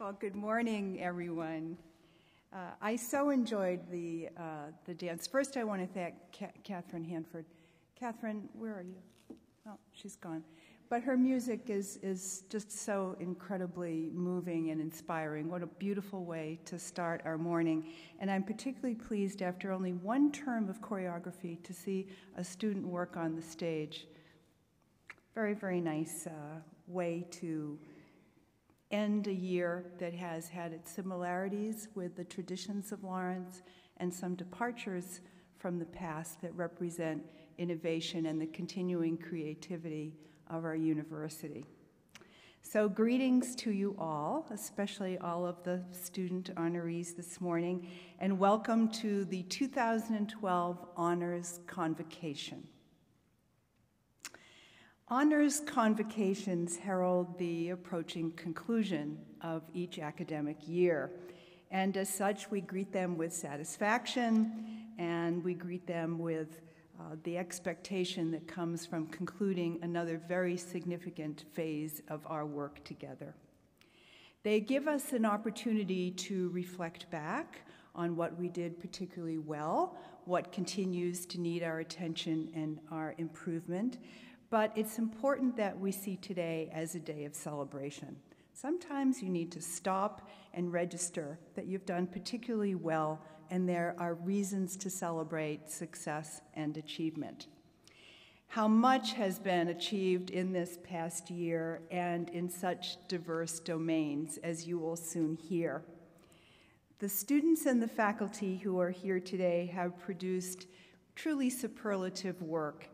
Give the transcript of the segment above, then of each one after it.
Well, good morning, everyone. Uh, I so enjoyed the, uh, the dance. First, I want to thank Ca- Catherine Hanford. Catherine, where are you? Oh, she's gone. But her music is, is just so incredibly moving and inspiring. What a beautiful way to start our morning. And I'm particularly pleased after only one term of choreography to see a student work on the stage. Very, very nice uh, way to end a year that has had its similarities with the traditions of Lawrence and some departures from the past that represent innovation and the continuing creativity of our university. So, greetings to you all, especially all of the student honorees this morning, and welcome to the 2012 Honors Convocation. Honors convocations herald the approaching conclusion of each academic year. And as such, we greet them with satisfaction and we greet them with uh, the expectation that comes from concluding another very significant phase of our work together. They give us an opportunity to reflect back on what we did particularly well, what continues to need our attention and our improvement, but it's important that we see today as a day of celebration. Sometimes you need to stop and register that you've done particularly well, and there are reasons to celebrate success and achievement. How much has been achieved in this past year and in such diverse domains, as you will soon hear. The students and the faculty who are here today have produced truly superlative work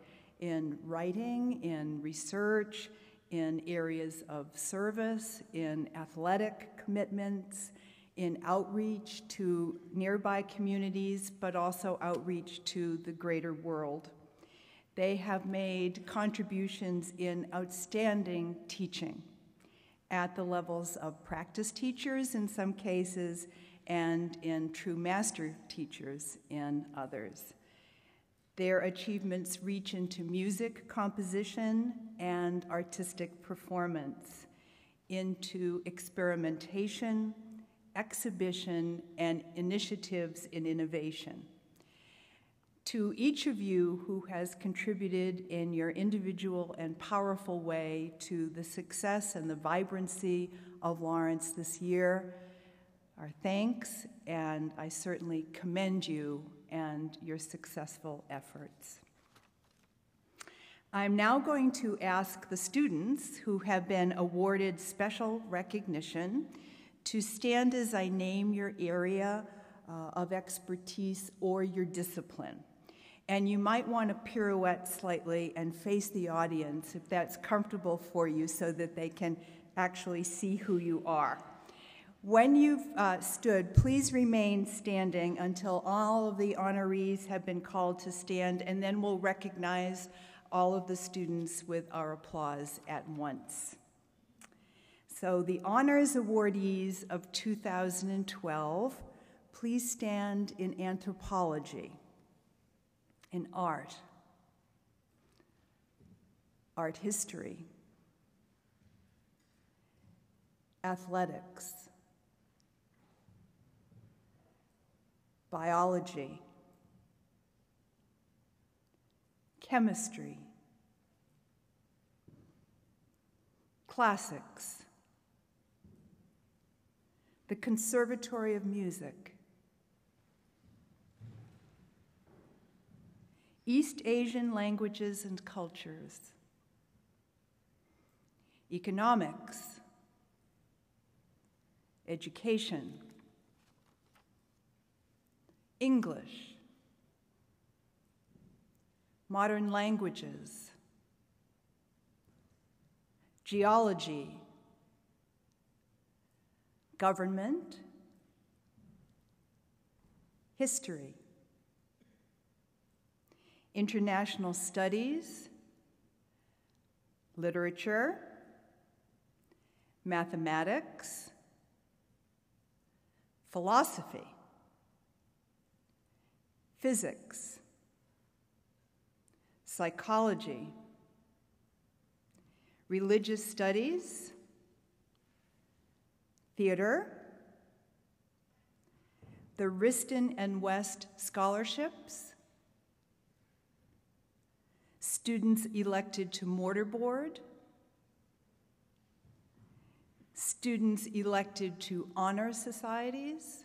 in writing, in research, in areas of service, in athletic commitments, in outreach to nearby communities, but also outreach to the greater world. They have made contributions in outstanding teaching at the levels of practice teachers in some cases and in true master teachers in others. Their achievements reach into music composition and artistic performance, into experimentation, exhibition, and initiatives in innovation. To each of you who has contributed in your individual and powerful way to the success and the vibrancy of Lawrence this year, our thanks, and I certainly commend you and your successful efforts. I'm now going to ask the students who have been awarded special recognition to stand as I name your area uh, of expertise or your discipline. And you might want to pirouette slightly and face the audience if that's comfortable for you so that they can actually see who you are. When you've uh, stood, please remain standing until all of the honorees have been called to stand, and then we'll recognize all of the students with our applause at once. So, the honors awardees of 2012, please stand in anthropology, in art, art history, athletics biology, chemistry, classics, the Conservatory of Music, East Asian languages and cultures, economics, education, English, modern languages, geology, government, history, international studies, literature, mathematics, philosophy, physics, psychology, religious studies, theater, the Riston and West scholarships, students elected to mortarboard, students elected to honor societies,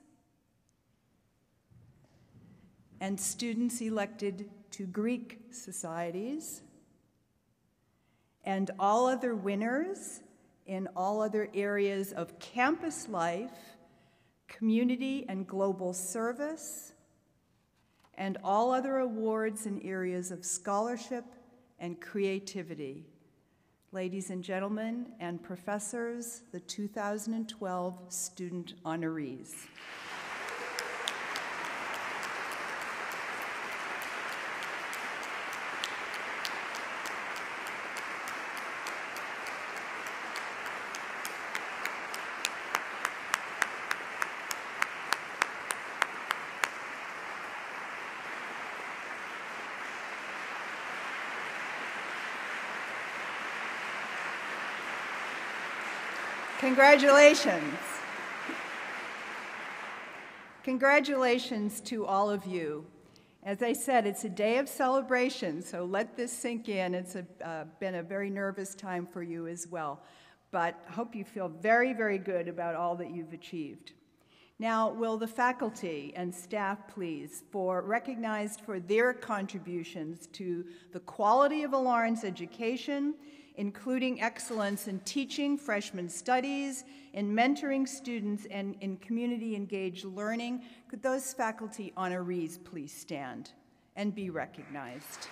and students elected to Greek societies, and all other winners in all other areas of campus life, community and global service, and all other awards in areas of scholarship and creativity. Ladies and gentlemen, and professors, the 2012 student honorees. Congratulations. Congratulations to all of you. As I said, it's a day of celebration, so let this sink in. It's a, uh, been a very nervous time for you as well. But I hope you feel very, very good about all that you've achieved. Now, will the faculty and staff please for recognized for their contributions to the quality of a Lawrence education including excellence in teaching freshman studies, in mentoring students, and in community engaged learning. Could those faculty honorees please stand and be recognized?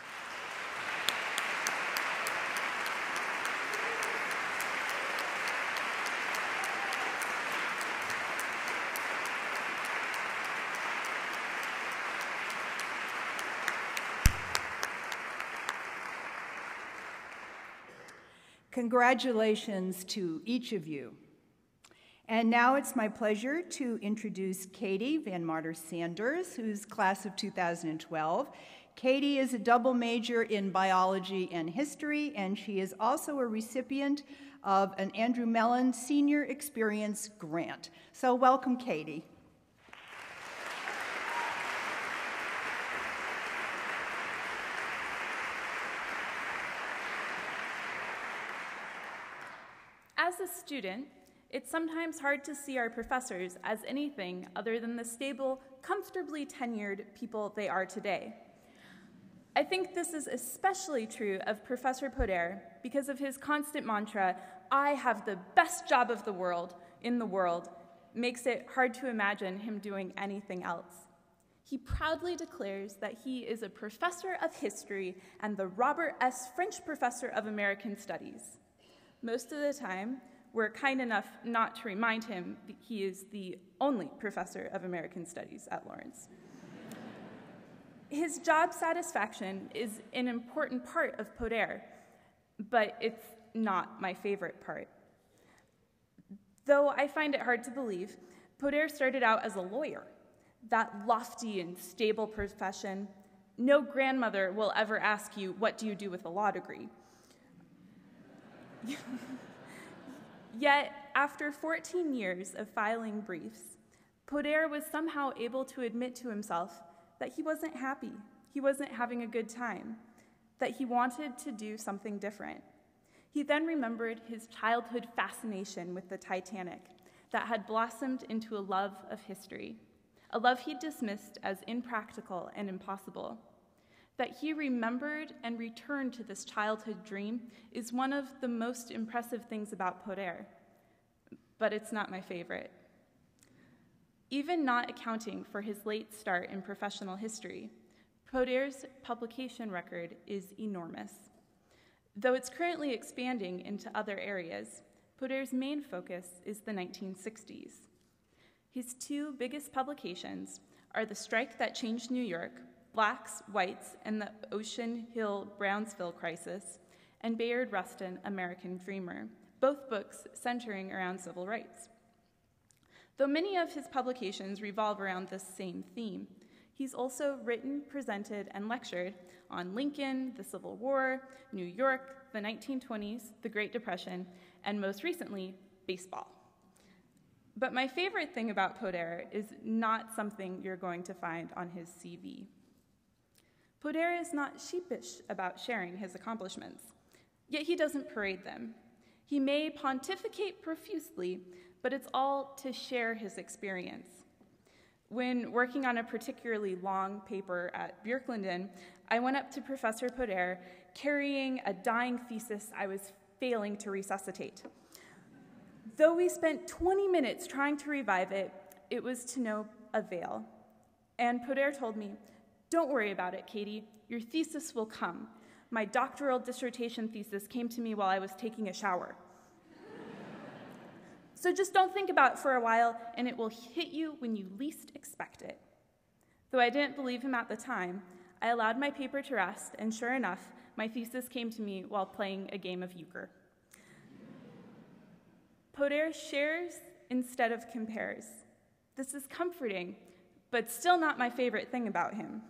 Congratulations to each of you. And now it's my pleasure to introduce Katie Van Marter Sanders, who's class of 2012. Katie is a double major in biology and history, and she is also a recipient of an Andrew Mellon Senior Experience Grant. So welcome, Katie. As a student, it's sometimes hard to see our professors as anything other than the stable, comfortably tenured people they are today. I think this is especially true of Professor Podair because of his constant mantra, I have the best job of the world in the world, makes it hard to imagine him doing anything else. He proudly declares that he is a professor of history and the Robert S. French Professor of American Studies. Most of the time, we're kind enough not to remind him that he is the only professor of American Studies at Lawrence. His job satisfaction is an important part of Podair, but it's not my favorite part. Though I find it hard to believe, Podair started out as a lawyer, that lofty and stable profession. No grandmother will ever ask you, What do you do with a law degree? Yet, after 14 years of filing briefs, Podair was somehow able to admit to himself that he wasn't happy, he wasn't having a good time, that he wanted to do something different. He then remembered his childhood fascination with the Titanic that had blossomed into a love of history, a love he dismissed as impractical and impossible. That he remembered and returned to this childhood dream is one of the most impressive things about Podair, but it's not my favorite. Even not accounting for his late start in professional history, Podair's publication record is enormous. Though it's currently expanding into other areas, Podair's main focus is the 1960s. His two biggest publications are The Strike That Changed New York, Blacks, Whites, and the Ocean Hill Brownsville Crisis, and Bayard Rustin, American Dreamer, both books centering around civil rights. Though many of his publications revolve around this same theme, he's also written, presented, and lectured on Lincoln, the Civil War, New York, the 1920s, the Great Depression, and most recently, baseball. But my favorite thing about Podair is not something you're going to find on his CV. Podair is not sheepish about sharing his accomplishments, yet he doesn't parade them. He may pontificate profusely, but it's all to share his experience. When working on a particularly long paper at Björklunden, I went up to Professor Podair carrying a dying thesis I was failing to resuscitate. Though we spent 20 minutes trying to revive it, it was to no avail. And Podair told me, Don't worry about it, Katie. Your thesis will come. My doctoral dissertation thesis came to me while I was taking a shower. so just don't think about it for a while, and it will hit you when you least expect it. Though I didn't believe him at the time, I allowed my paper to rest, and sure enough, my thesis came to me while playing a game of euchre. Podair shares instead of compares. This is comforting, but still not my favorite thing about him.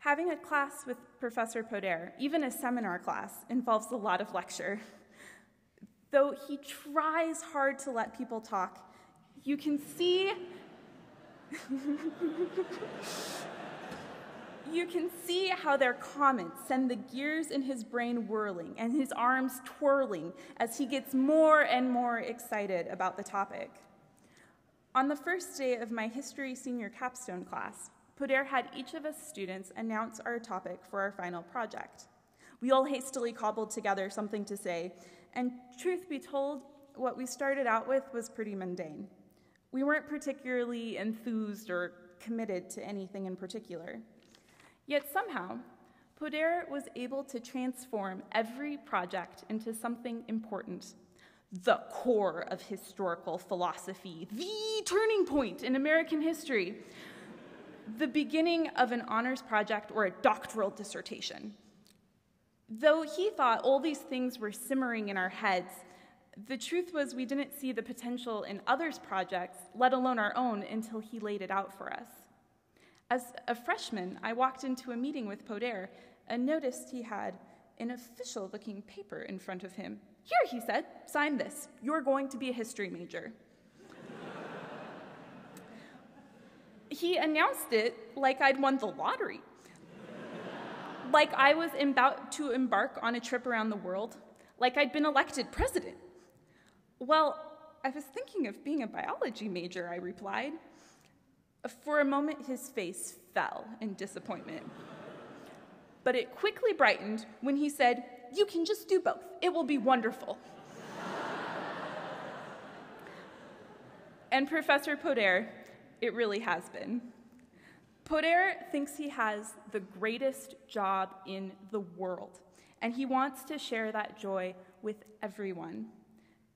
Having a class with Professor Podair, even a seminar class, involves a lot of lecture. Though he tries hard to let people talk, you can see you can see how their comments send the gears in his brain whirling and his arms twirling as he gets more and more excited about the topic. On the first day of my history senior capstone class, Podair had each of us students announce our topic for our final project. We all hastily cobbled together something to say, and truth be told, what we started out with was pretty mundane. We weren't particularly enthused or committed to anything in particular. Yet somehow, Podair was able to transform every project into something important the core of historical philosophy, the turning point in American history, the beginning of an honors project or a doctoral dissertation. Though he thought all these things were simmering in our heads, the truth was we didn't see the potential in others' projects, let alone our own, until he laid it out for us. As a freshman, I walked into a meeting with Podair and noticed he had an official looking paper in front of him. Here, he said, sign this. You're going to be a history major. He announced it like I'd won the lottery. like I was about to embark on a trip around the world, like I'd been elected president. Well, I was thinking of being a biology major, I replied. For a moment, his face fell in disappointment. But it quickly brightened when he said, You can just do both. It will be wonderful. and Professor Podair, it really has been. Podair thinks he has the greatest job in the world, and he wants to share that joy with everyone.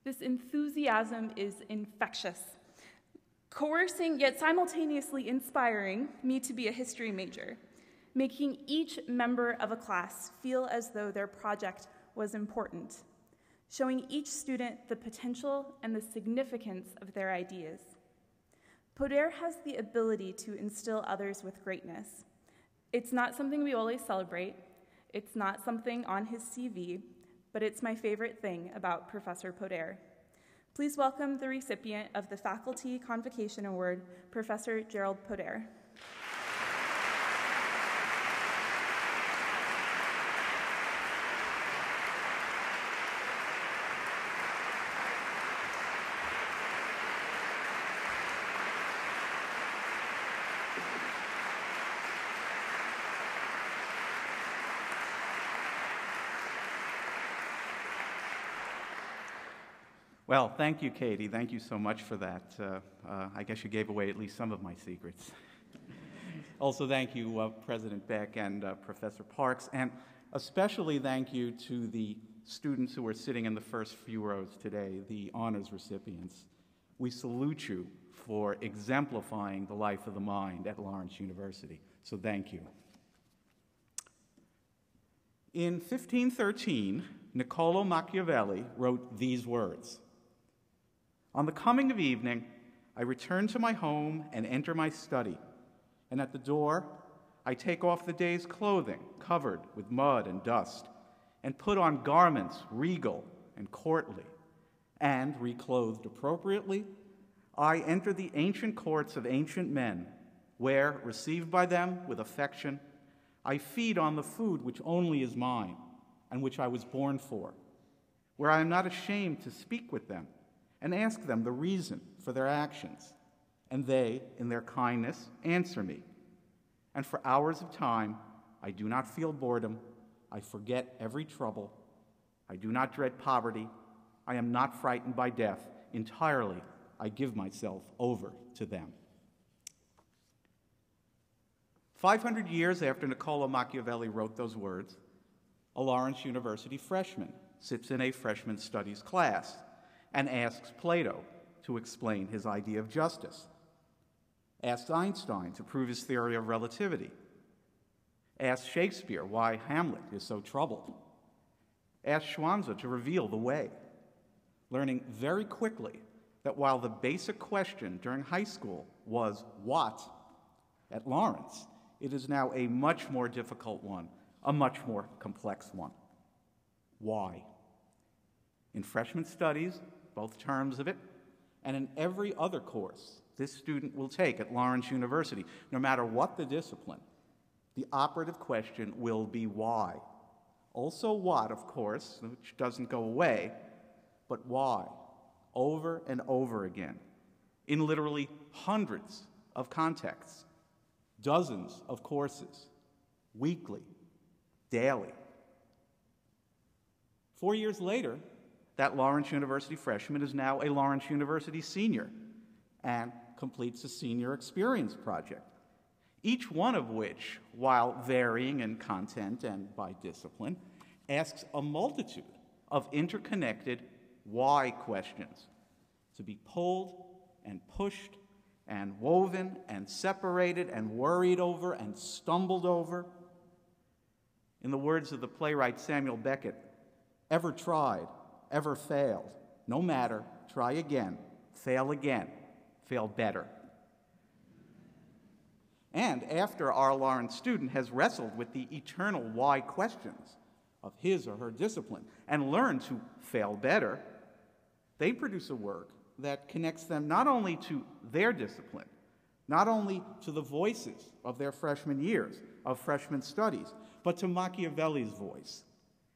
This enthusiasm is infectious coercing yet simultaneously inspiring me to be a history major, making each member of a class feel as though their project was important, showing each student the potential and the significance of their ideas. Podair has the ability to instill others with greatness. It's not something we always celebrate, it's not something on his CV, but it's my favorite thing about Professor Podair. Please welcome the recipient of the Faculty Convocation Award, Professor Jerald Podair. Well, thank you, Katie. Thank you so much for that. Uh, uh, I guess you gave away at least some of my secrets. also, thank you, uh, President Beck and uh, Professor Parks, and especially thank you to the students who are sitting in the first few rows today, the honors recipients. We salute you for exemplifying the life of the mind at Lawrence University. So, thank you. In 1513, Niccolo Machiavelli wrote these words on the coming of evening, I return to my home and enter my study, and at the door, I take off the day's clothing covered with mud and dust, and put on garments regal and courtly, and reclothed appropriately, I enter the ancient courts of ancient men, where, received by them with affection, I feed on the food which only is mine and which I was born for, where I am not ashamed to speak with them and ask them the reason for their actions, and they, in their kindness, answer me. And for hours of time, I do not feel boredom, I forget every trouble, I do not dread poverty, I am not frightened by death. Entirely, I give myself over to them. 500 years after Niccolo Machiavelli wrote those words, a Lawrence University freshman sits in a freshman studies class and asks Plato to explain his idea of justice, asks Einstein to prove his theory of relativity, asks Shakespeare why Hamlet is so troubled, asks Zhuangzi to reveal the way, learning very quickly that while the basic question during high school was what, at Lawrence, it is now a much more difficult one, a much more complex one. Why? In freshman studies, both terms of it, and in every other course this student will take at Lawrence University, no matter what the discipline, the operative question will be why. Also, what, of course, which doesn't go away, but why? Over and over again, in literally hundreds of contexts, dozens of courses, weekly, daily. Four years later, that Lawrence University freshman is now a Lawrence University senior and completes a senior experience project, each one of which, while varying in content and by discipline, asks a multitude of interconnected why questions to be pulled and pushed and woven and separated and worried over and stumbled over. In the words of the playwright Samuel Beckett, ever tried, ever failed. No matter, try again, fail again, fail better. And after our Lawrence student has wrestled with the eternal why questions of his or her discipline and learned to fail better, they produce a work that connects them not only to their discipline, not only to the voices of their freshman years, of freshman studies, but to Machiavelli's voice.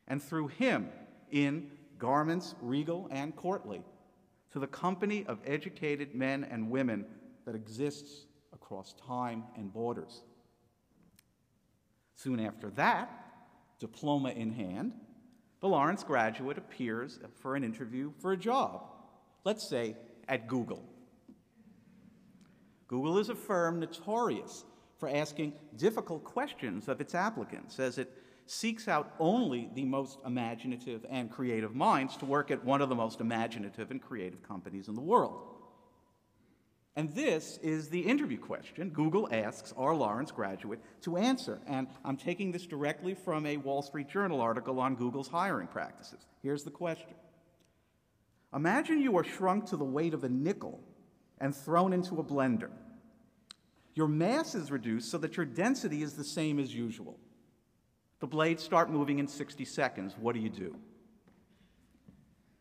And through him, in garments regal and courtly, to the company of educated men and women that exists across time and borders. Soon after that, diploma in hand, the Lawrence graduate appears for an interview for a job, let's say at Google. Google is a firm notorious for asking difficult questions of its applicants as it seeks out only the most imaginative and creative minds to work at one of the most imaginative and creative companies in the world. And this is the interview question Google asks our Lawrence graduate to answer. And I'm taking this directly from a Wall Street Journal article on Google's hiring practices. Here's the question Imagine you are shrunk to the weight of a nickel and thrown into a blender. Your mass is reduced so that your density is the same as usual. The blades start moving in 60 seconds. What do you do?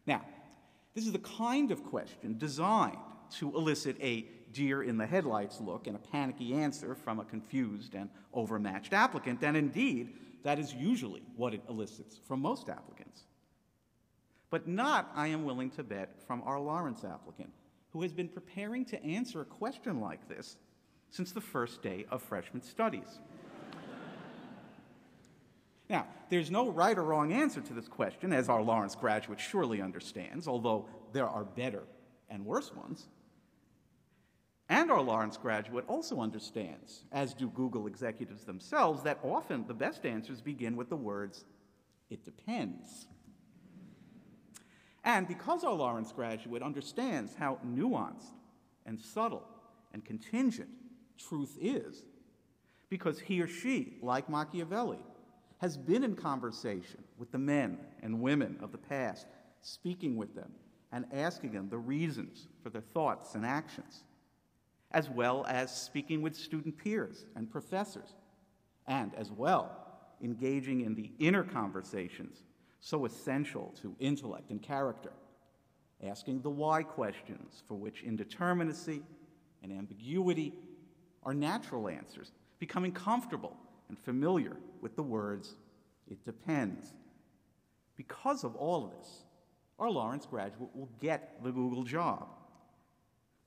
Now, this is the kind of question designed to elicit a deer in the headlights look and a panicky answer from a confused and overmatched applicant, and indeed, that is usually what it elicits from most applicants. But not, I am willing to bet, from our Lawrence applicant, who has been preparing to answer a question like this since the first day of freshman studies. Now, there's no right or wrong answer to this question, as our Lawrence graduate surely understands, although there are better and worse ones. And our Lawrence graduate also understands, as do Google executives themselves, that often the best answers begin with the words, it depends. And because our Lawrence graduate understands how nuanced and subtle and contingent truth is, because he or she, like Machiavelli, has been in conversation with the men and women of the past, speaking with them and asking them the reasons for their thoughts and actions, as well as speaking with student peers and professors, and as well engaging in the inner conversations so essential to intellect and character. asking the why questions for which indeterminacy and ambiguity are natural answers, becoming comfortable and familiar with the words, it depends. Because of all of this, our Lawrence graduate will get the Google job.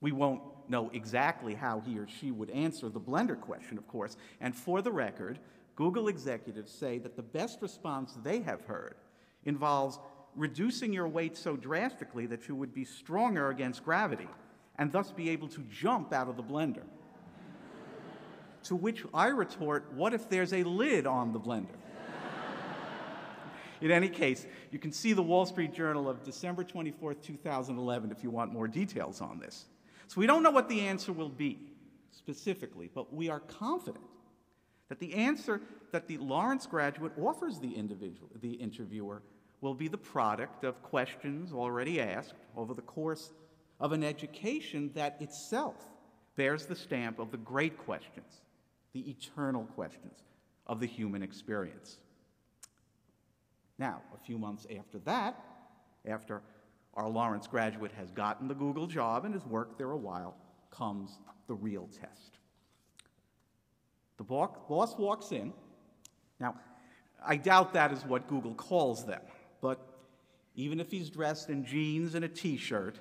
We won't know exactly how he or she would answer the blender question, of course, and for the record, Google executives say that the best response they have heard involves reducing your weight so drastically that you would be stronger against gravity and thus be able to jump out of the blender. To which I retort, what if there's a lid on the blender? In any case, you can see the Wall Street Journal of December 24, 2011, if you want more details on this. So we don't know what the answer will be specifically, but we are confident that the answer that the Lawrence graduate offers the, individual, the interviewer will be the product of questions already asked over the course of an education that itself bears the stamp of the great questions, the eternal questions of the human experience. Now, a few months after that, after our Lawrence graduate has gotten the Google job and has worked there a while, comes the real test. The boss walks in. Now, I doubt that is what Google calls them, but even if he's dressed in jeans and a t shirt,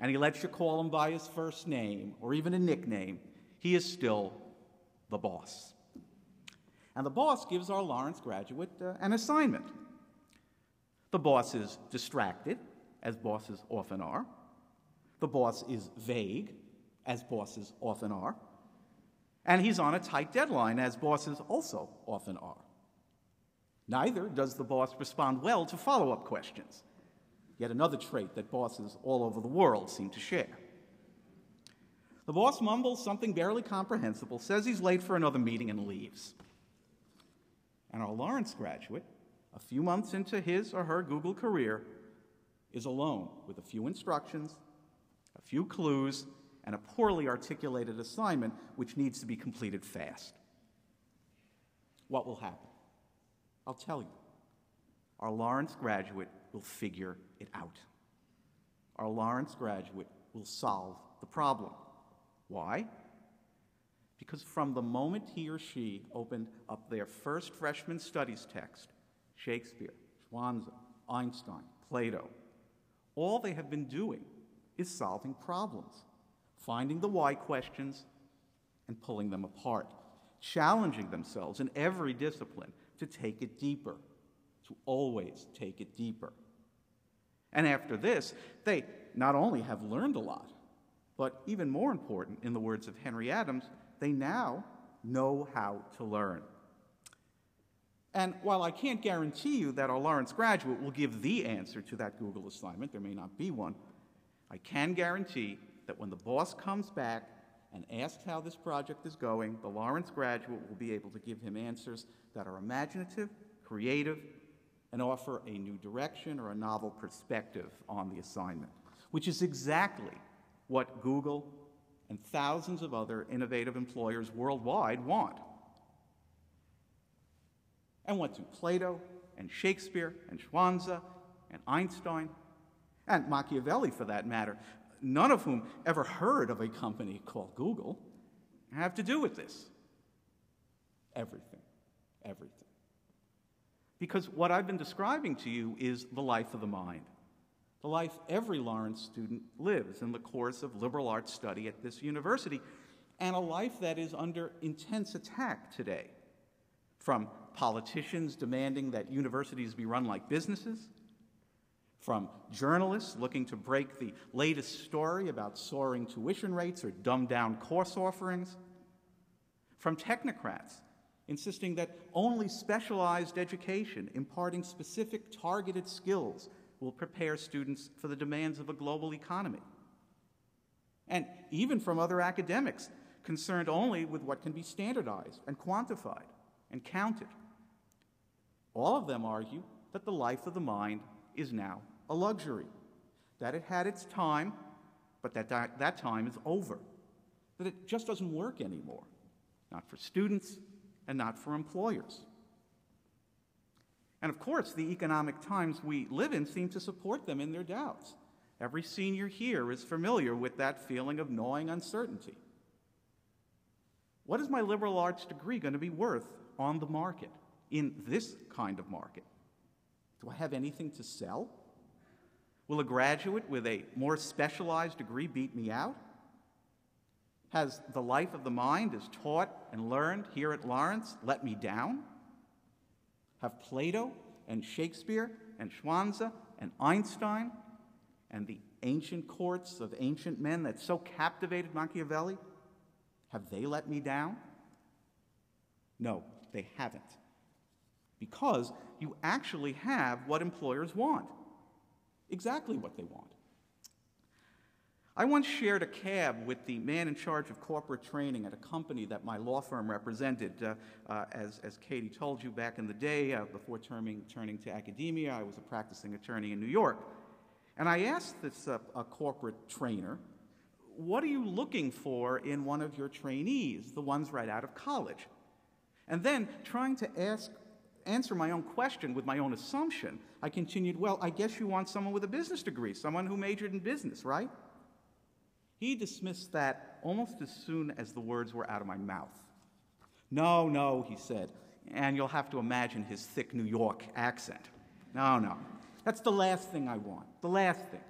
and he lets you call him by his first name or even a nickname, he is still the boss. And the boss gives our Lawrence graduate uh, an assignment. The boss is distracted, as bosses often are. The boss is vague, as bosses often are. And he's on a tight deadline, as bosses also often are. Neither does the boss respond well to follow up questions, yet another trait that bosses all over the world seem to share. The boss mumbles something barely comprehensible, says he's late for another meeting, and leaves. And our Lawrence graduate, a few months into his or her Google career, is alone with a few instructions, a few clues, and a poorly articulated assignment which needs to be completed fast. What will happen? I'll tell you. Our Lawrence graduate will figure it out. Our Lawrence graduate will solve the problem. Why? Because from the moment he or she opened up their first freshman studies text, Shakespeare, Zhuangzi, Einstein, Plato, all they have been doing is solving problems, finding the why questions and pulling them apart, challenging themselves in every discipline to take it deeper, to always take it deeper. And after this, they not only have learned a lot, but even more important, in the words of Henry Adams, they now know how to learn. And while I can't guarantee you that our Lawrence graduate will give the answer to that Google assignment, there may not be one, I can guarantee that when the boss comes back and asks how this project is going, the Lawrence graduate will be able to give him answers that are imaginative, creative, and offer a new direction or a novel perspective on the assignment, which is exactly what Google and thousands of other innovative employers worldwide want. And what do Plato and Shakespeare and Zhuangzi and Einstein and Machiavelli, for that matter, none of whom ever heard of a company called Google, have to do with this? Everything. Everything. Because what I've been describing to you is the life of the mind the life every Lawrence student lives in the course of liberal arts study at this university, and a life that is under intense attack today. From politicians demanding that universities be run like businesses, from journalists looking to break the latest story about soaring tuition rates or dumbed down course offerings, from technocrats insisting that only specialized education imparting specific targeted skills will prepare students for the demands of a global economy. And even from other academics concerned only with what can be standardized and quantified and counted. All of them argue that the life of the mind is now a luxury, that it had its time, but that that, that time is over, that it just doesn't work anymore, not for students and not for employers. And of course, the economic times we live in seem to support them in their doubts. Every senior here is familiar with that feeling of gnawing uncertainty. What is my liberal arts degree going to be worth on the market, in this kind of market? Do I have anything to sell? Will a graduate with a more specialized degree beat me out? Has the life of the mind as taught and learned here at Lawrence let me down? Have Plato and Shakespeare and Zhuangzi and Einstein and the ancient courts of ancient men that so captivated Machiavelli, have they let me down? No, they haven't. Because you actually have what employers want exactly what they want. I once shared a cab with the man in charge of corporate training at a company that my law firm represented. Uh, uh, as, as Katie told you back in the day, uh, before turning, turning to academia, I was a practicing attorney in New York. And I asked this uh, corporate trainer, What are you looking for in one of your trainees, the ones right out of college? And then trying to ask answer my own question with my own assumption, I continued, Well, I guess you want someone with a business degree, someone who majored in business, right? He dismissed that almost as soon as the words were out of my mouth. No, no, he said, and you'll have to imagine his thick New York accent. No, no. That's the last thing I want. The last thing.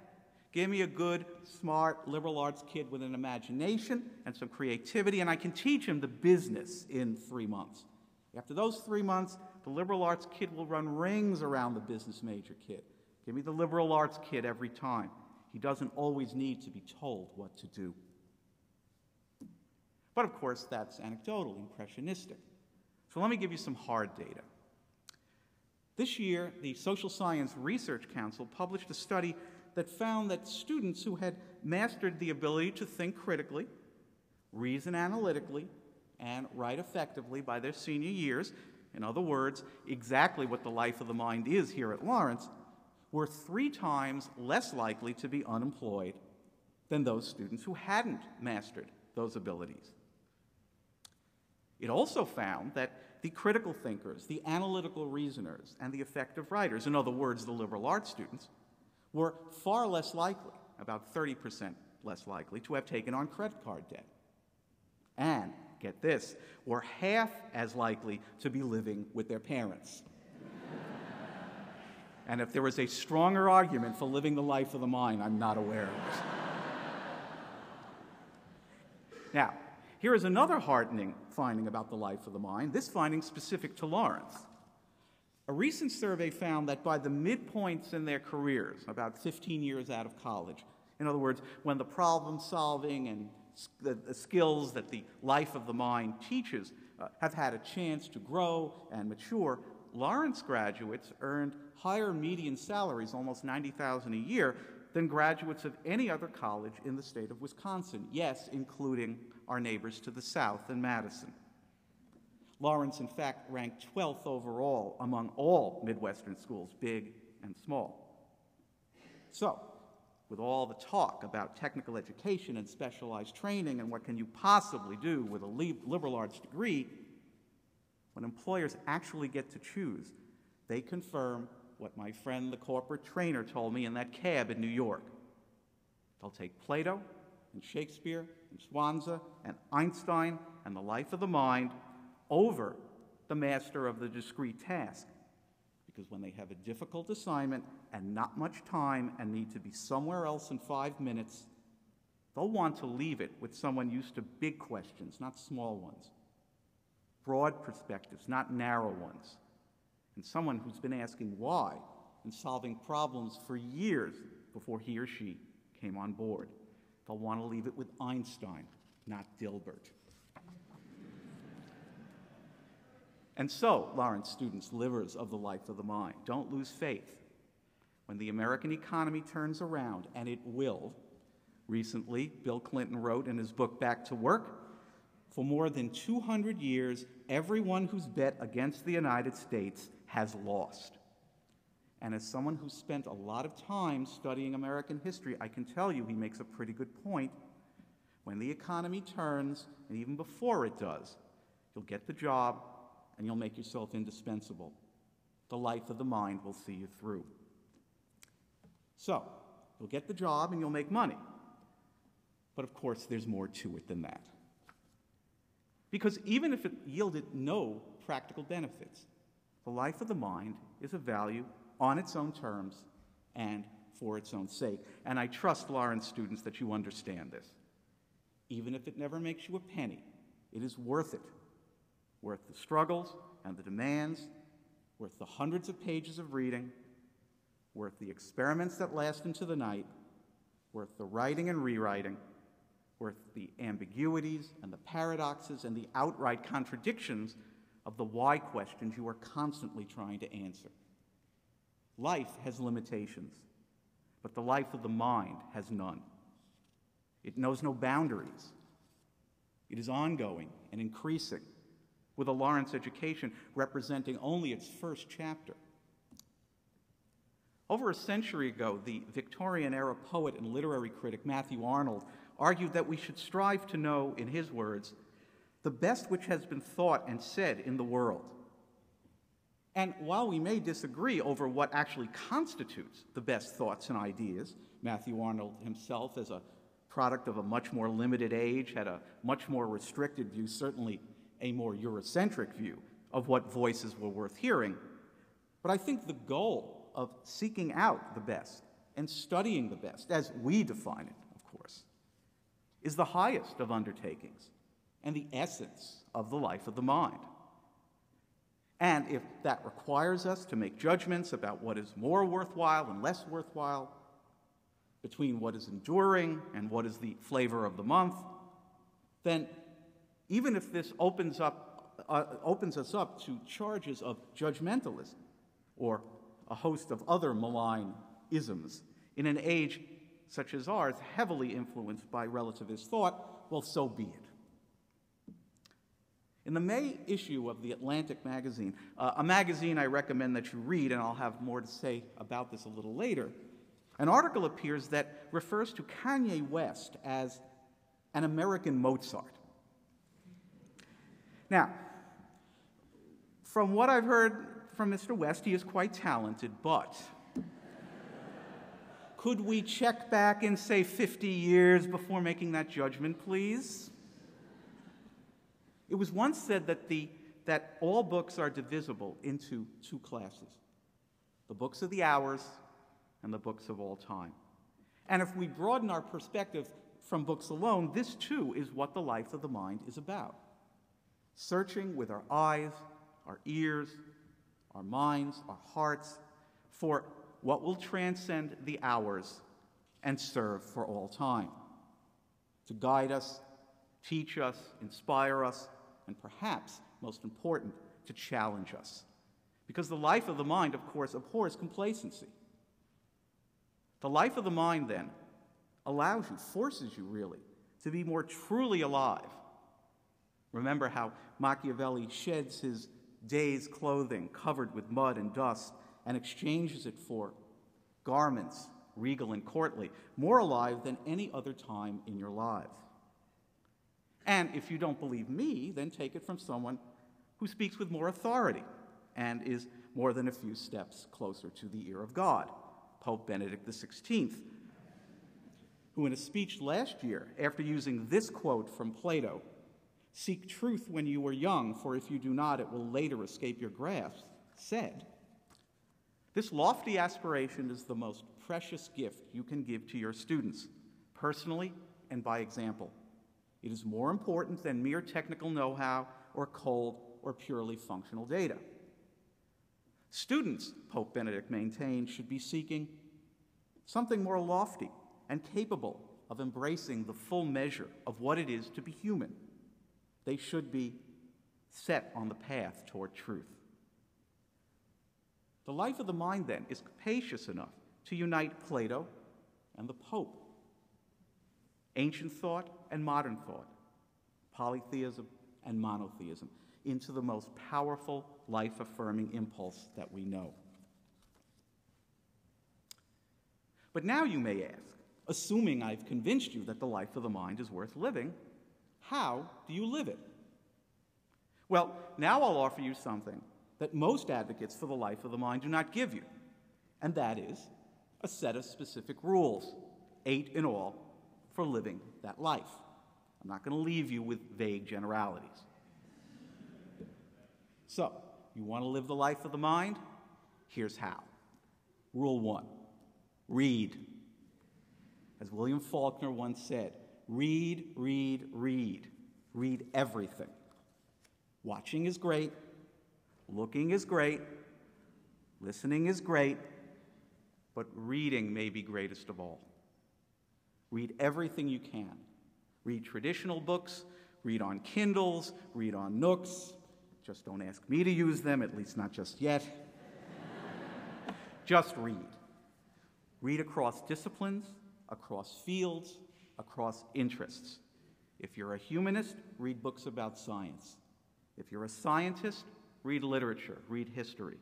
Give me a good, smart, liberal arts kid with an imagination and some creativity, and I can teach him the business in three months. After those three months, the liberal arts kid will run rings around the business major kid. Give me the liberal arts kid every time. He doesn't always need to be told what to do. But of course, that's anecdotal, impressionistic. So let me give you some hard data. This year, the Social Science Research Council published a study that found that students who had mastered the ability to think critically, reason analytically, and write effectively by their senior years in other words, exactly what the life of the mind is here at Lawrence, were three times less likely to be unemployed than those students who hadn't mastered those abilities. It also found that the critical thinkers, the analytical reasoners, and the effective writers, in other words, the liberal arts students, were far less likely, about 30% less likely, to have taken on credit card debt. And get this, were half as likely to be living with their parents. And if there was a stronger argument for living the life of the mind, I'm not aware of it. now, here is another heartening finding about the life of the mind, this finding specific to Lawrence. A recent survey found that by the midpoints in their careers, about 15 years out of college, in other words, when the problem solving and the, skills that the life of the mind teaches uh, have had a chance to grow and mature, Lawrence graduates earned higher median salaries, almost 90,000 a year, than graduates of any other college in the state of Wisconsin, yes, including our neighbors to the south in Madison. Lawrence, in fact, ranked 12th overall among all Midwestern schools, big and small. So, with all the talk about technical education and specialized training and what can you possibly do with a liberal arts degree, when employers actually get to choose, they confirm what my friend the corporate trainer told me in that cab in New York. They'll take Plato and Shakespeare and Zhuangzi and Einstein and the life of the mind over the master of the discrete task because when they have a difficult assignment and not much time and need to be somewhere else in five minutes, they'll want to leave it with someone used to big questions, not small ones, broad perspectives, not narrow ones, and someone who's been asking why and solving problems for years before he or she came on board. They'll want to leave it with Einstein, not Dilbert. And so, Lawrence students, livers of the life of the mind, don't lose faith. When the American economy turns around, and it will, recently, Bill Clinton wrote in his book Back to Work For more than 200 years, everyone who's bet against the United States has lost. And as someone who spent a lot of time studying American history, I can tell you he makes a pretty good point. When the economy turns, and even before it does, you'll get the job and you'll make yourself indispensable. The life of the mind will see you through. So, You'll get the job and you'll make money. But of course, there's more to it than that. Because even if it yielded no practical benefits, the life of the mind is of value on its own terms and for its own sake. And I trust, Lawrence students, that you understand this. Even if it never makes you a penny, it is worth it. Worth the struggles and the demands, worth the hundreds of pages of reading, worth the experiments that last into the night, worth the writing and rewriting, worth the ambiguities and the paradoxes and the outright contradictions of the why questions you are constantly trying to answer. Life has limitations, but the life of the mind has none. It knows no boundaries. It is ongoing and increasing, with a Lawrence education representing only its first chapter. Over a century ago, the Victorian era poet and literary critic Matthew Arnold argued that we should strive to know, in his words, the best which has been thought and said in the world. And while we may disagree over what actually constitutes the best thoughts and ideas, Matthew Arnold himself, as a product of a much more limited age, had a much more restricted view, certainly a more Eurocentric view of what voices were worth hearing. But I think the goal of seeking out the best and studying the best, as we define it, of course, is the highest of undertakings and the essence of the life of the mind. And if that requires us to make judgments about what is more worthwhile and less worthwhile, between what is enduring and what is the flavor of the month, then even if this opens, up, uh, opens us up to charges of judgmentalism or a host of other malign isms in an age such as ours, heavily influenced by relativist thought, well, so be it. In the May issue of The Atlantic magazine, uh, a magazine I recommend that you read, and I'll have more to say about this a little later, an article appears that refers to Kanye West as an American Mozart. Now, from what I've heard from Mr. West, he is quite talented, but could we check back in, say, 50 years before making that judgment, please? It was once said that, the, that all books are divisible into two classes the books of the hours and the books of all time. And if we broaden our perspective from books alone, this too is what the life of the mind is about. Searching with our eyes, our ears, our minds, our hearts for what will transcend the hours and serve for all time. To guide us, teach us, inspire us, and perhaps, most important, to challenge us. Because the life of the mind, of course, abhors complacency. The life of the mind, then, allows you, forces you really, to be more truly alive. Remember how Machiavelli sheds his day's clothing covered with mud and dust and exchanges it for garments, regal and courtly, more alive than any other time in your lives. And if you don't believe me, then take it from someone who speaks with more authority and is more than a few steps closer to the ear of God, Pope Benedict XVI, who in a speech last year, after using this quote from Plato, Seek truth when you are young, for if you do not, it will later escape your grasp, said, This lofty aspiration is the most precious gift you can give to your students, personally and by example. It is more important than mere technical know how or cold or purely functional data. Students, Pope Benedict maintained, should be seeking something more lofty and capable of embracing the full measure of what it is to be human. They should be set on the path toward truth. The life of the mind, then, is capacious enough to unite Plato and the Pope ancient thought and modern thought, polytheism and monotheism, into the most powerful life affirming impulse that we know. But now you may ask, assuming I've convinced you that the life of the mind is worth living, how do you live it? Well, now I'll offer you something that most advocates for the life of the mind do not give you, and that is a set of specific rules, eight in all, for living that life. I'm not going to leave you with vague generalities. So, you want to live the life of the mind? Here's how. Rule one read. As William Faulkner once said, read, read, read. Read everything. Watching is great, looking is great, listening is great, but reading may be greatest of all. Read everything you can. Read traditional books, read on Kindles, read on Nooks. Just don't ask me to use them, at least not just yet. just read. Read across disciplines, across fields, across interests. If you're a humanist, read books about science. If you're a scientist, read literature, read history.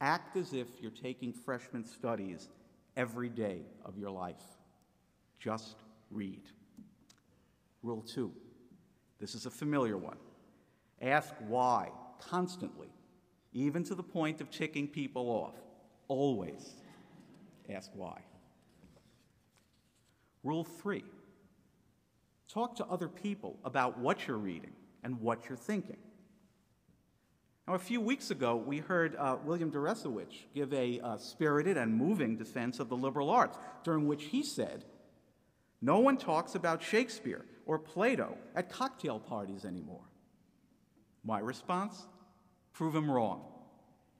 Act as if you're taking freshman studies every day of your life. Just read. Rule two this is a familiar one. Ask why constantly, even to the point of ticking people off. Always ask why. Rule three talk to other people about what you're reading and what you're thinking. Now, a few weeks ago, we heard uh, William Deresiewicz give a uh, spirited and moving defense of the liberal arts, during which he said, No one talks about Shakespeare or Plato at cocktail parties anymore. My response? Prove him wrong.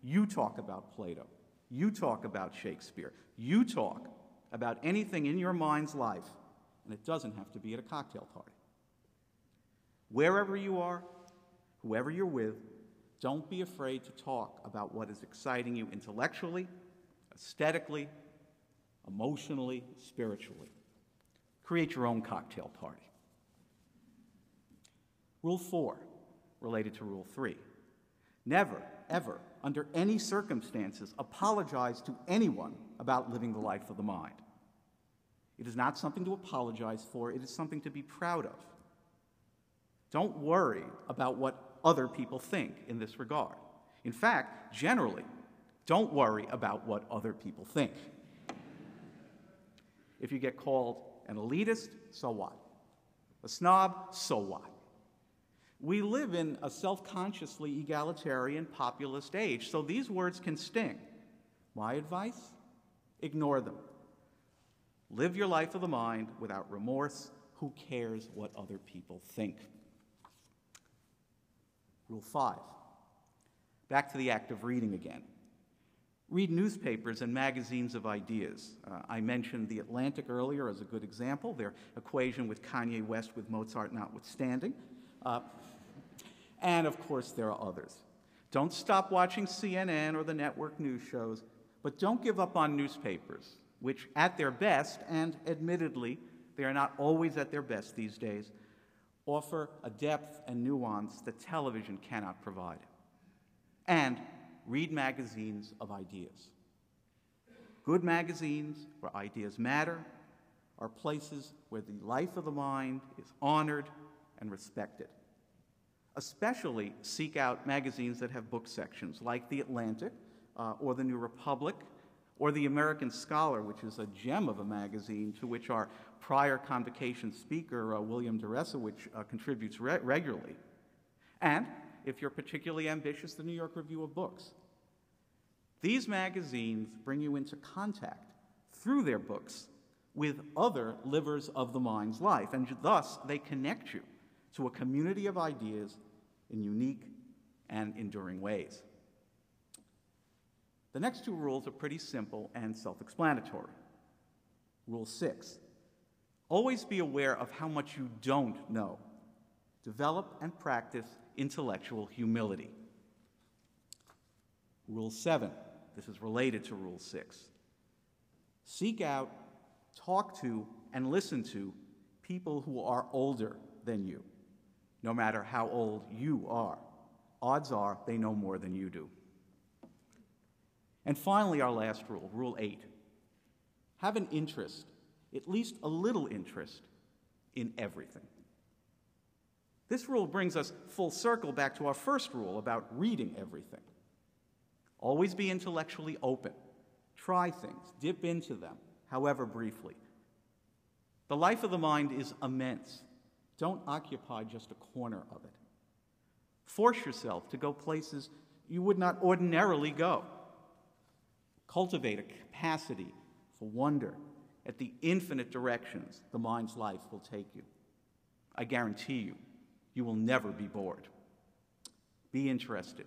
You talk about Plato. You talk about Shakespeare. You talk about anything in your mind's life, and it doesn't have to be at a cocktail party. Wherever you are, whoever you're with, don't be afraid to talk about what is exciting you intellectually, aesthetically, emotionally, spiritually. Create your own cocktail party. Rule four, related to Rule three. Never, ever, under any circumstances, apologize to anyone about living the life of the mind. It is not something to apologize for, it is something to be proud of. Don't worry about what other people think in this regard. In fact, generally, don't worry about what other people think. If you get called an elitist, so what? A snob, so what? We live in a self consciously egalitarian populist age, so these words can sting. My advice? Ignore them. Live your life of the mind without remorse. Who cares what other people think? Rule 5. Back to the act of reading again. Read newspapers and magazines of ideas. Uh, I mentioned The Atlantic earlier as a good example, their equation with Kanye West with Mozart notwithstanding. Uh, and of course, there are others. Don't stop watching CNN or the network news shows, but don't give up on newspapers, which, at their best, and admittedly, they are not always at their best these days, offer a depth and nuance that television cannot provide. And read magazines of ideas. Good magazines where ideas matter are places where the life of the mind is honored and respected. Especially seek out magazines that have book sections like The Atlantic uh, or The New Republic or The American Scholar, which is a gem of a magazine to which our prior convocation speaker, uh, William Deresiewicz, uh, contributes re- regularly. And, if you're particularly ambitious, the New York Review of Books. These magazines bring you into contact through their books with other livers of the mind's life, and thus they connect you to a community of ideas in unique and enduring ways. The next two rules are pretty simple and self explanatory. Rule six always be aware of how much you don't know. Develop and practice intellectual humility. Rule seven this is related to Rule six seek out, talk to, and listen to people who are older than you, no matter how old you are. Odds are they know more than you do. And finally, our last rule, Rule 8 have an interest, at least a little interest, in everything. This rule brings us full circle back to our first rule about reading everything. Always be intellectually open. Try things, dip into them, however briefly. The life of the mind is immense. Don't occupy just a corner of it. Force yourself to go places you would not ordinarily go. Cultivate a capacity for wonder at the infinite directions the mind's life will take you. I guarantee you, you will never be bored. Be interested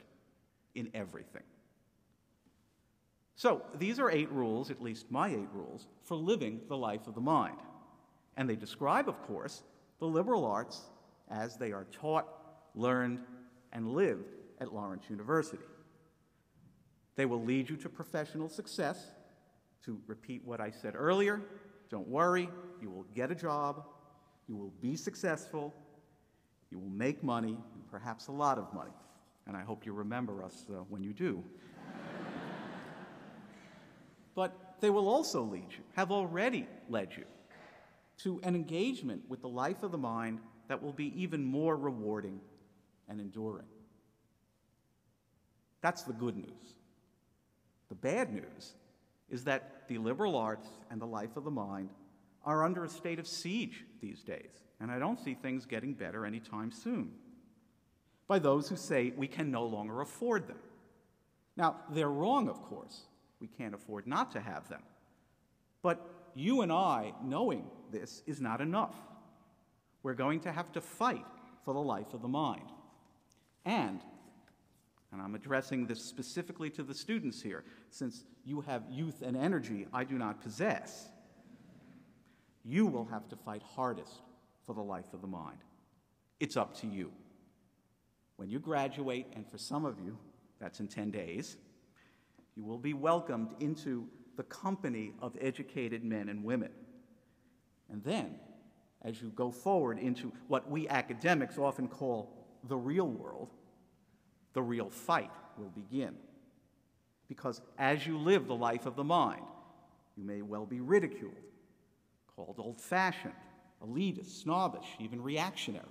in everything. So, these are eight rules, at least my eight rules, for living the life of the mind. And they describe, of course, the liberal arts as they are taught, learned, and lived at Lawrence University. They will lead you to professional success. To repeat what I said earlier, don't worry, you will get a job, you will be successful, you will make money, and perhaps a lot of money. And I hope you remember us uh, when you do. but they will also lead you, have already led you, to an engagement with the life of the mind that will be even more rewarding and enduring. That's the good news. The bad news is that the liberal arts and the life of the mind are under a state of siege these days, and I don't see things getting better anytime soon by those who say we can no longer afford them. Now, they're wrong, of course. We can't afford not to have them. But you and I knowing this is not enough. We're going to have to fight for the life of the mind. And, and I'm addressing this specifically to the students here, since you have youth and energy I do not possess, you will have to fight hardest for the life of the mind. It's up to you. When you graduate, and for some of you, that's in 10 days, you will be welcomed into the company of educated men and women. And then, as you go forward into what we academics often call the real world, the real fight will begin. Because as you live the life of the mind, you may well be ridiculed, called old fashioned, elitist, snobbish, even reactionary.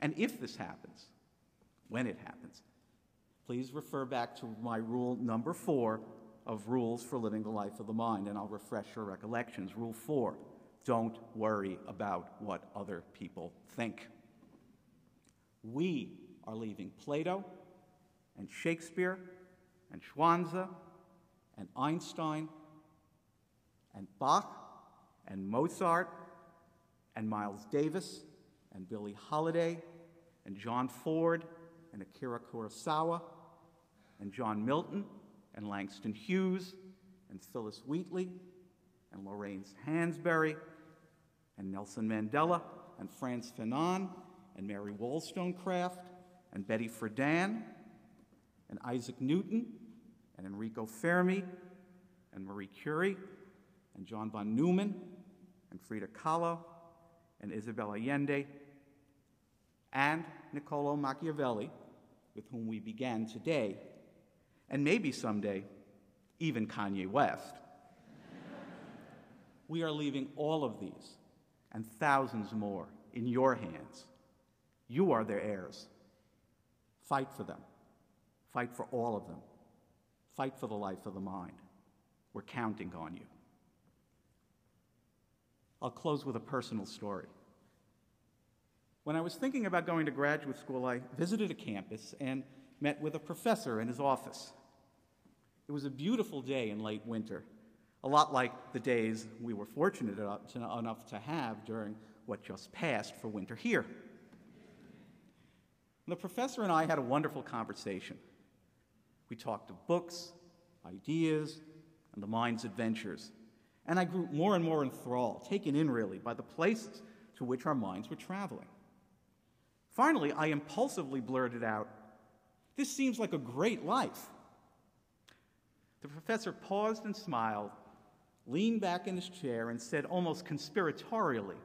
And if this happens, when it happens, please refer back to my rule number four of rules for living the life of the mind, and I'll refresh your recollections. Rule four don't worry about what other people think. We are leaving Plato and Shakespeare and Zhuangzi and Einstein and Bach and Mozart and Miles Davis and Billie Holiday and John Ford and Akira Kurosawa and John Milton and Langston Hughes and Phillis Wheatley and Lorraine Hansberry and Nelson Mandela and Frantz Fanon and Mary Wollstonecraft and Betty Friedan and Isaac Newton and Enrico Fermi and Marie Curie and John von Neumann and Frida Kahlo and Isabel Allende and Niccolo Machiavelli, with whom we began today, and maybe someday even Kanye West. we are leaving all of these and thousands more in your hands. You are their heirs. Fight for them. Fight for all of them. Fight for the life of the mind. We're counting on you. I'll close with a personal story. When I was thinking about going to graduate school, I visited a campus and met with a professor in his office. It was a beautiful day in late winter, a lot like the days we were fortunate enough to have during what just passed for winter here. The professor and I had a wonderful conversation. We talked of books, ideas, and the mind's adventures. And I grew more and more enthralled, taken in really, by the places to which our minds were traveling. Finally, I impulsively blurted out, This seems like a great life. The professor paused and smiled, leaned back in his chair, and said almost conspiratorially,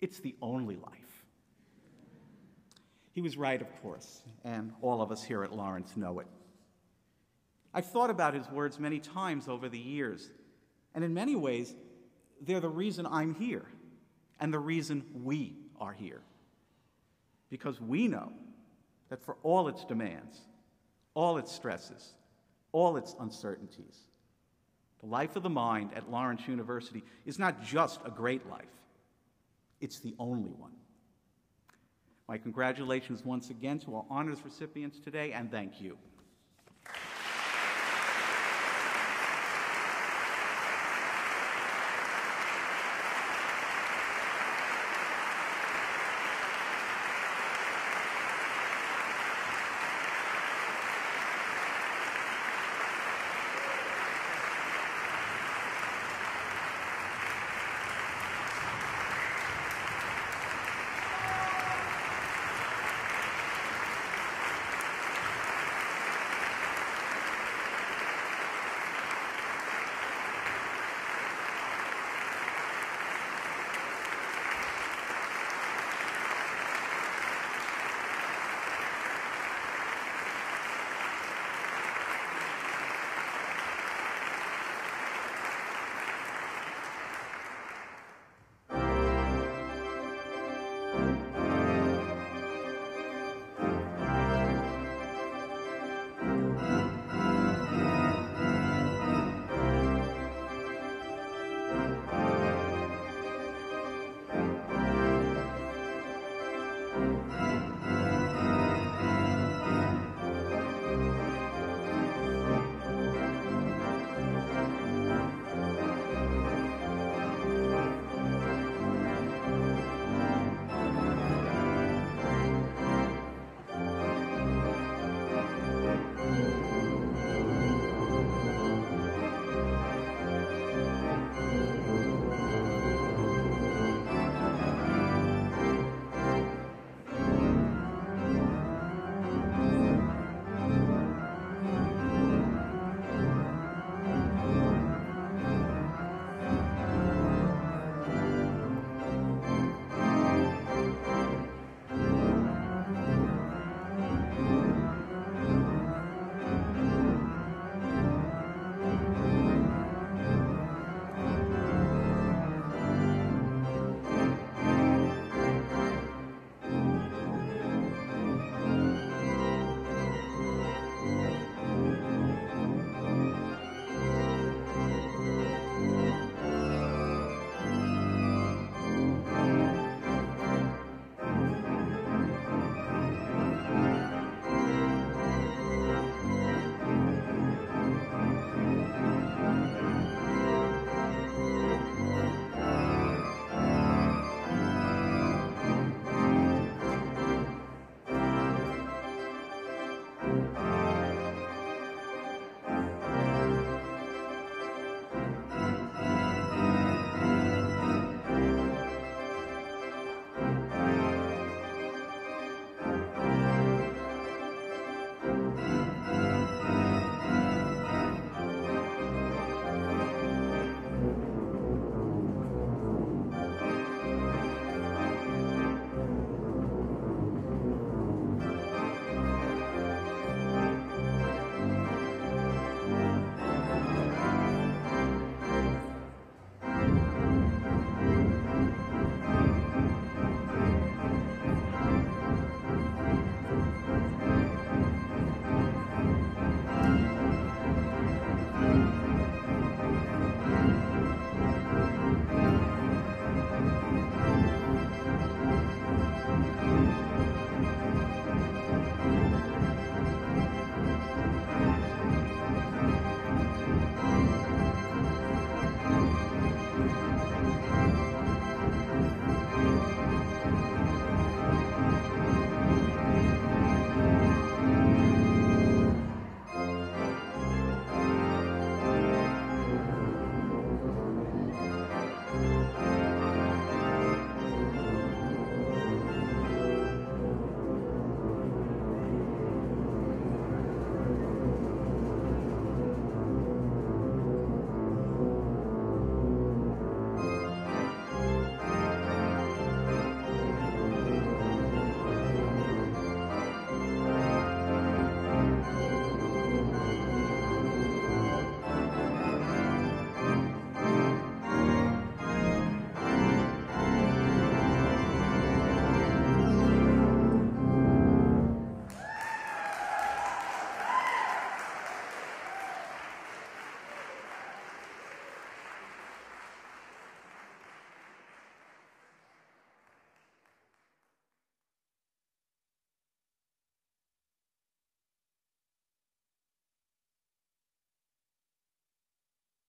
It's the only life. He was right, of course, and all of us here at Lawrence know it. I've thought about his words many times over the years, and in many ways, they're the reason I'm here and the reason we are here because we know that for all its demands, all its stresses, all its uncertainties. The life of the mind at Lawrence University is not just a great life, it's the only one. My congratulations once again to our honors recipients today, and thank you.